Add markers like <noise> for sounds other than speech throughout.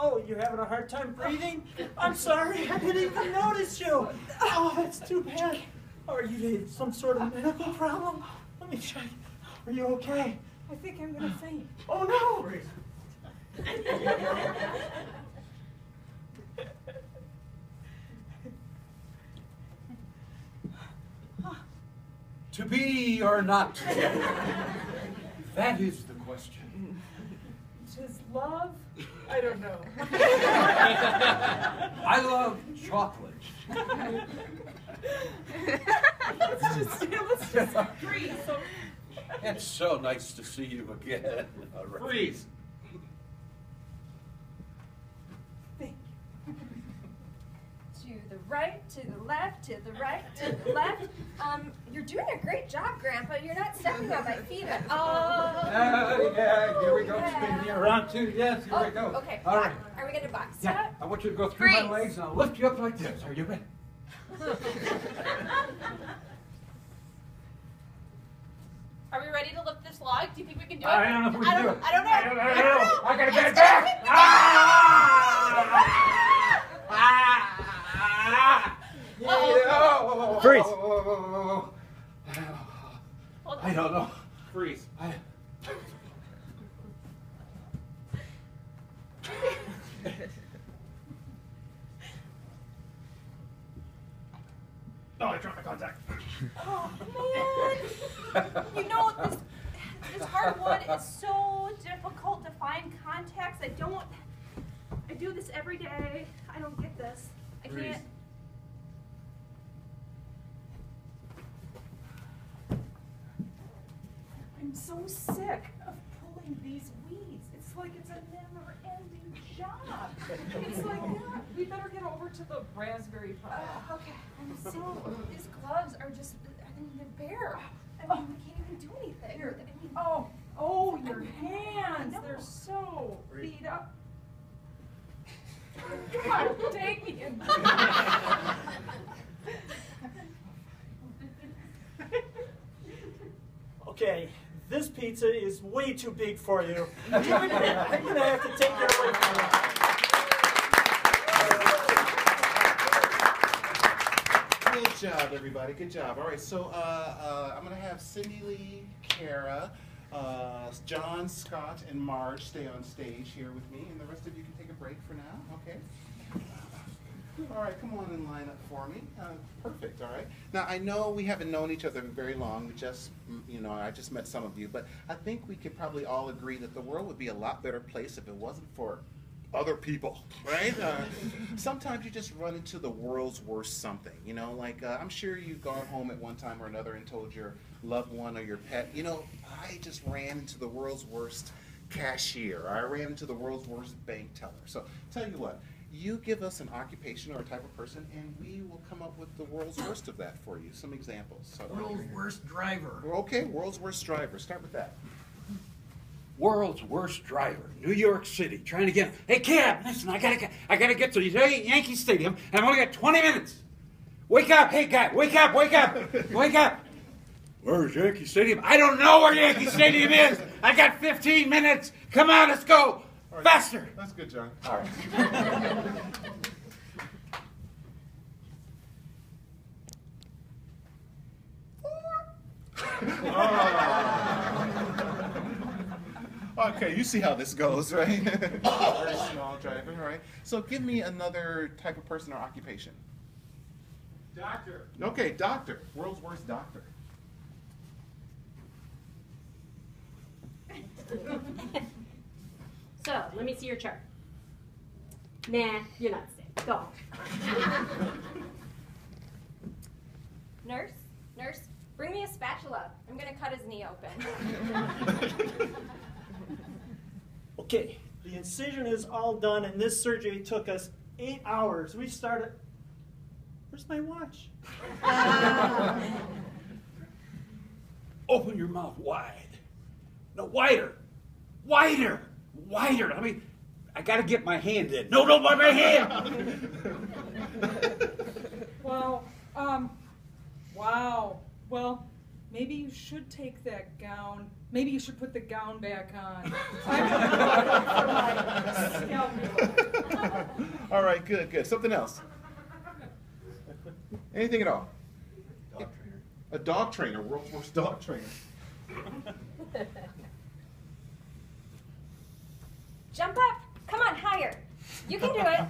Oh, you're having a hard time breathing? I'm sorry, I didn't even notice you. Oh, that's too bad. Are you in some sort of medical problem? Let me check. Are you okay? I think I'm gonna faint. Oh no! To be or not to be? That is the question. Tis love? I don't know. <laughs> I love chocolate. let's just, let's just <laughs> freeze. It's so nice to see you again. Freeze. To the right, to the left, to the right, to the left. Um, you're doing a great job, Grandpa. You're not stepping on my feet at all. <laughs> Uh, yeah, here we go. Yeah. Spin me around too. Yes, here Oh, we go. Okay. All right. Are we gonna box Yeah, up? I want you to go through Freeze. my legs and I'll lift you up like this. Are you ready? <laughs> Are we ready to lift this log? Do you think we can do it? I don't know if we I can do don't, it. I don't know. I don't, I don't know. I gotta get Let's it back. go. Ah! Uh-oh. Freeze. I don't know. Freeze. I... <laughs> Oh, I dropped my contact. Oh man! you know this this hardwood is so difficult to find contacts. I don't. I do this every day. I don't get this. I Freeze. can't. I'm so sick of pulling these weeds. It's like it's a never-ending job. It's like, <laughs> yeah, we better get over to the raspberry pile. Uh, okay. I'm so. <laughs> These gloves are just. I mean, they're bare. I mean, we can't even do anything. Here. I mean, Oh, oh, your hands. They're so beat up. <laughs> God dang it. Okay, this pizza is way too big for you. <laughs> I'm gonna, have to take it away from you. Good job, everybody. Good job. All right, so uh, uh, I'm going to have Cindy Lee, Kara, uh, John, Scott, and Marge stay on stage here with me, and the rest of you can take a break for now, okay? All right, come on and line up for me. Uh, perfect, all right. Now, I know we haven't known each other very long. We just, you know, I just met some of you, but I think we could probably all agree that the world would be a lot better place if it wasn't for other people, <laughs> right? Uh, sometimes you just run into the world's worst something, you know, like uh, I'm sure you've gone home at one time or another and told your loved one or your pet, you know, I just ran into the world's worst cashier, I ran into the world's worst bank teller. So tell you what, you give us an occupation or a type of person, and we will come up with the world's worst of that for you. Some examples. So, World's worst driver. okay, world's worst driver. Start with that. World's worst driver, New York City, trying to get. Hey, cab, listen, I gotta, get- I gotta get to Yankee Stadium, and I've only got 20 minutes. Wake up, hey guy, wake up, wake up, wake up. Where's Yankee Stadium? I don't know where Yankee Stadium is. I got 15 minutes. Come on, let's go. All right, Faster. That's good, John. All right. <laughs> Okay, you see how this goes, right? Very small driver, all right. So give me another type of person or occupation. Doctor. Okay, doctor. World's worst doctor. <laughs> So, let me see your chart. Nah, you're not sick. Go. <laughs> Nurse, nurse, bring me a spatula. I'm gonna cut his knee open. <laughs> Okay, the incision is all done, and this surgery took us eight hours. We started. Where's my watch? <laughs> Open your mouth wide. No, wider. Wider. Wider. I mean, I gotta get my hand in. No, don't bite my hand. <laughs> well, um, wow. Well, maybe you should take that gown. Maybe you should put the gown back on. I'm for my scalpel. all right, good, good. Something else. Anything at all? Dog trainer. A dog trainer, world's worst dog trainer. <laughs> Jump up. Come on, higher. You can do it.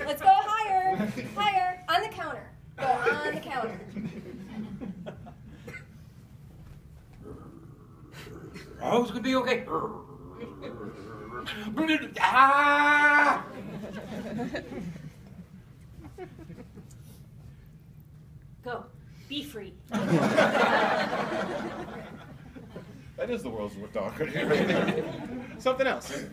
Let's go higher. Higher. On the counter. Go on the counter. Oh, it's gonna be okay. ah! Go. Be free. That is the world's worst dog right there. Something else.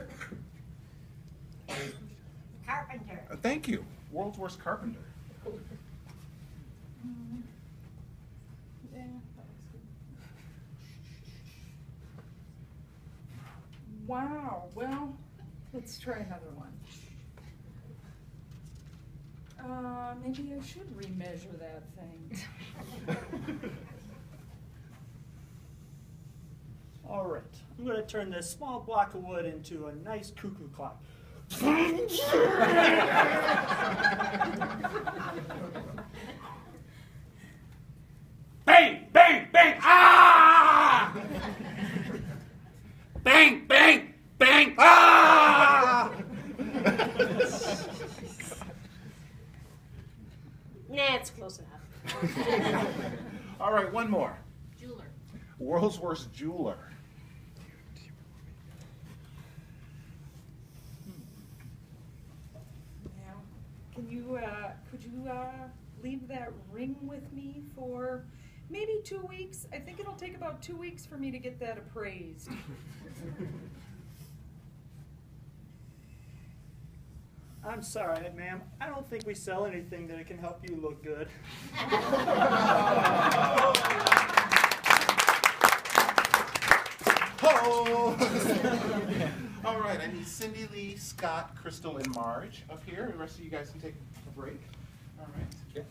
Carpenter. Uh, Thank you. World's worst carpenter. Yeah, that was good. Wow, well, let's try another one. Uh, maybe I should remeasure that thing. <laughs> All right, I'm going to turn this small block of wood into a nice cuckoo clock. Bang, bang, bang! Ah! bang, bang, bang! Ah! Nah, it's close enough. All right, one more. Jeweler. World's worst jeweler. Can you, uh, could you, uh, leave that ring with me for maybe two weeks? I think it'll take about two weeks for me to get that appraised. <laughs> I'm sorry, ma'am. I don't think we sell anything that can help you look good. <laughs> <laughs> Ho! All right, I need Cindy Lee, Scott, Crystal, and Marge up here. The rest of you guys can take a break. All right. Yeah.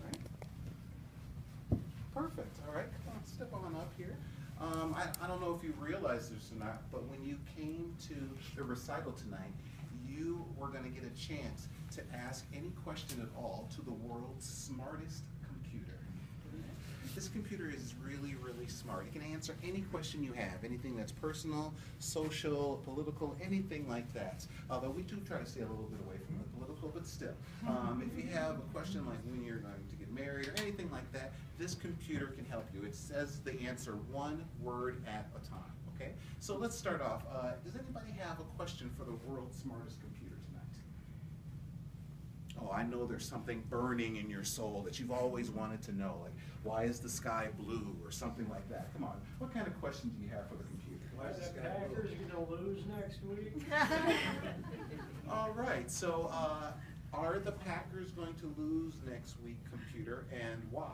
All right. Perfect. All right, come on, step on up here. Um, I, I don't know if you realize this or not, but when you came to the recital tonight, you were going to get a chance to ask any question at all to the world's smartest. This computer is really, really smart. It can answer any question you have, anything that's personal, social, political, anything like that. Although we do try to stay a little bit away from the political, but still. Um, if you have a question like when you're going to get married or anything like that, this computer can help you. It says the answer one word at a time, okay? So let's start off. Uh, does anybody have a question for the world's smartest computer? Oh, I know there's something burning in your soul that you've always wanted to know, like why is the sky blue or something like that. Come on, what kind of question do you have for the computer? Why is the Packers gonna lose next week? <laughs> <laughs> All right, so uh, are the Packers going to lose next week, computer, and why?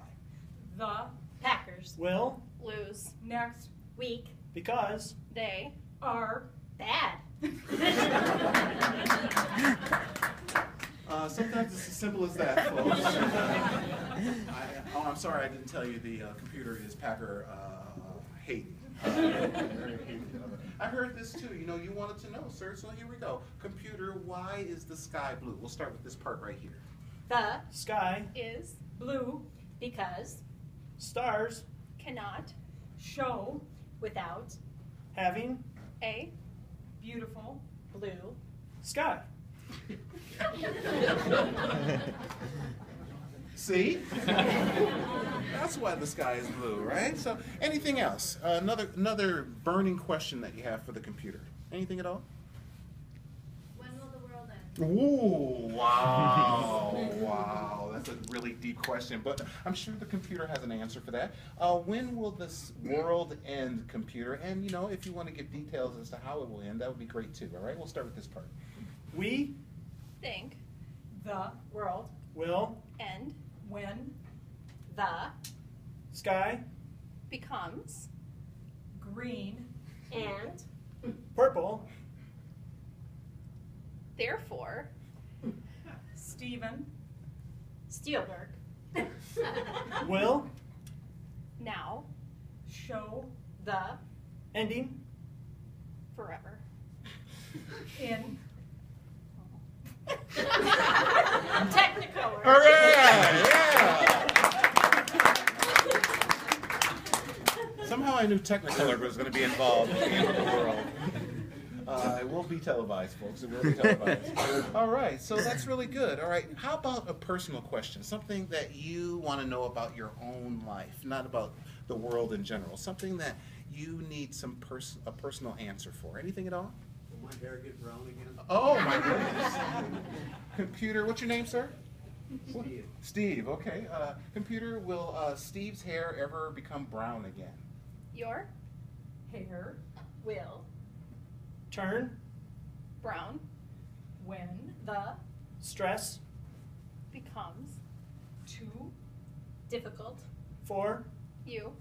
The Packers. Will, Lose. next Week. because They. are Bad. <laughs> Uh, sometimes it's as simple as that, folks. <laughs> I, oh, I'm sorry, I didn't tell you the uh, computer is Packer uh, hating. <laughs> Very hating of it. I heard this too. You know, you wanted to know, sir. So here we go. Computer, why is the sky blue? We'll start with this part right here. The sky, Is. blue because stars, Cannot. show without having, A. beautiful blue sky. <laughs> See? That's why the sky is blue, right? So, anything else? Uh, another another burning question that you have for the computer? Anything at all? When will the world end? Ooh, wow, <laughs> wow. That's a really deep question, but I'm sure the computer has an answer for that. Uh, when will this world end, computer? And, you know, if you want to give details as to how it will end, that would be great too, all right? We'll start with this part. We Think. the world will End. when the sky, Becomes. green and purple, Therefore. Steven Spielberg will Now. show the ending Forever. in Technicolor. All right, yeah. Somehow I knew Technicolor was going to be involved at the end of the world. Uh, it will be televised, folks. It will be televised. <laughs> All right, so that's really good. All right, how about a personal question? Something that you want to know about your own life, not about the world in general. Something that you need some pers- a personal answer for. Anything at all? Will my hair get brown again? Oh my goodness. Computer, what's your name, sir? Steve. Steve, okay. Uh, computer, will uh, Steve's hair ever become brown again? Your hair will turn brown when the stress becomes too difficult for you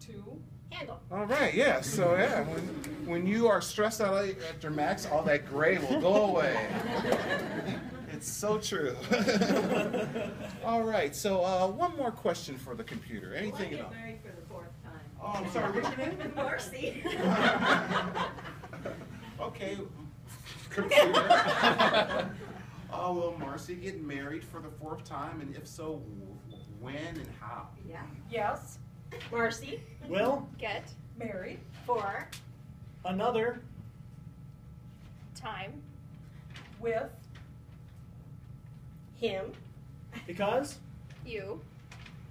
to handle. All right, yeah. So yeah, when when you are stressed out at your max, all that gray will go away. <laughs> It's so true. <laughs> all right. So uh, one more question for the computer. Anything at all? Oh, I'm sorry. What's your name? Marcy. <laughs> okay, oh, <laughs> will Marcy get married for the fourth time, and if so, when and how? Yeah. yes. Marcy? Will? Get married for another? Time. With him. Because? You.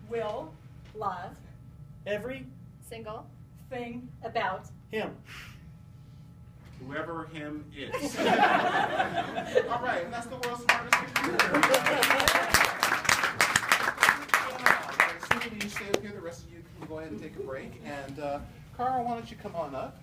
Will. Love. Every single thing about him Whoever him is. <laughs> all right, and that's the world's smartest computer. Cindy, you stay up here. The rest of you can go ahead and take a break. And uh, Carl, why don't you come on up?